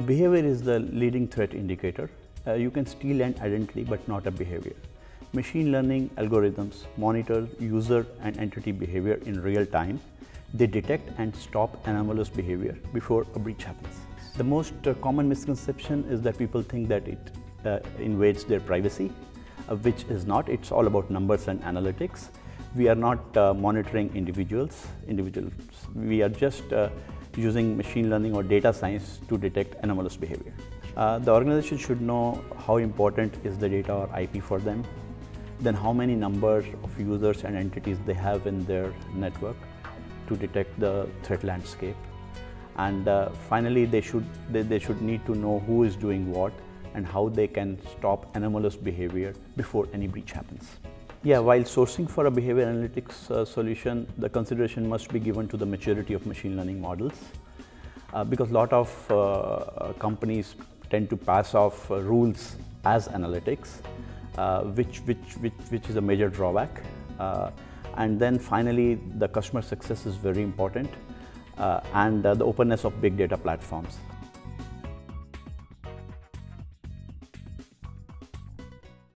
Behavior is the leading threat indicator. Uh, you can steal an identity but not a behavior. Machine learning algorithms monitor user and entity behavior in real time. They detect and stop anomalous behavior before a breach happens. The most uh, common misconception is that people think that it uh, invades their privacy, uh, which is not. It's all about numbers and analytics. We are not uh, monitoring individuals. Individuals. We are just uh, using machine learning or data science to detect anomalous behavior. Uh, the organization should know how important is the data or IP for them, then how many numbers of users and entities they have in their network to detect the threat landscape. And uh, finally, they should, they, they should need to know who is doing what and how they can stop anomalous behavior before any breach happens. Yeah, while sourcing for a behavior analytics uh, solution, the consideration must be given to the maturity of machine learning models. Uh, because a lot of uh, uh, companies tend to pass off uh, rules as analytics, uh, which, which, which, which is a major drawback. and then finally, the customer success is very important and the openness of big data platforms.